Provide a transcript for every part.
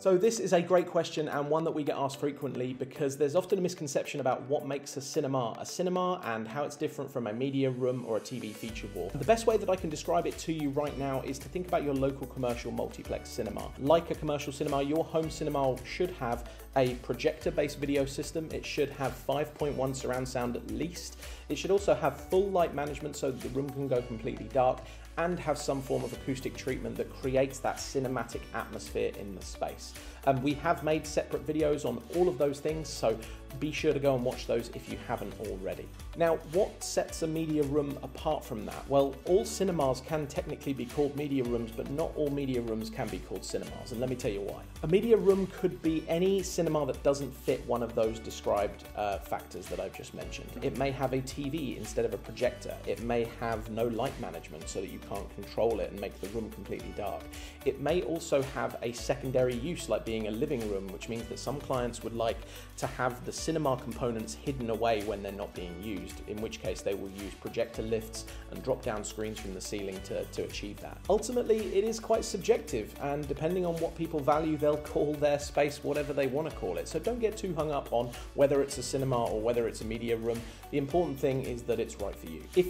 So this is a great question and one that we get asked frequently because there's often a misconception about what makes a cinema a cinema and how it's different from a media room or a TV feature wall. The best way that I can describe it to you right now is to think about your local commercial multiplex cinema. Like a commercial cinema, your home cinema should have a projector-based video system. It should have 5.1 surround sound at least. It should also have full light management so that the room can go completely dark and have some form of acoustic treatment that creates that cinematic atmosphere in the space. Um, we have made separate videos on all of those things, so be sure to go and watch those if you haven't already. Now, what sets a media room apart from that? Well, all cinemas can technically be called media rooms, but not all media rooms can be called cinemas, and let me tell you why. A media room could be any cinema that doesn't fit one of those described uh, factors that I've just mentioned. It may have a TV instead of a projector. It may have no light management so that you can't control it and make the room completely dark. It may also have a secondary use like being a living room, which means that some clients would like to have the cinema components hidden away when they're not being used, in which case they will use projector lifts and drop down screens from the ceiling to, to achieve that. Ultimately, it is quite subjective, and depending on what people value, they'll call their space whatever they want to call it. So don't get too hung up on whether it's a cinema or whether it's a media room. The important thing is that it's right for you. If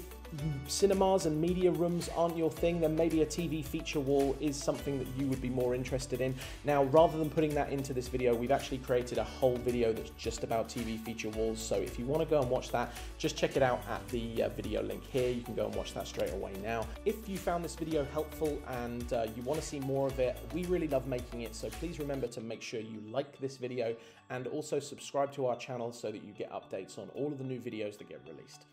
cinemas and media rooms aren't your thing, then maybe a TV feature wall is something that you would be more interested in. Now, rather than putting that into this video, we've actually created a whole video that's just about TV feature walls. So if you want to go and watch that, just check it out at the uh, video link here. You can go and watch that straight away now. If you found this video helpful and uh, you want to see more of it, we really love making it. So please remember to make sure you like this video and also subscribe to our channel so that you get updates on all of the new videos that get released.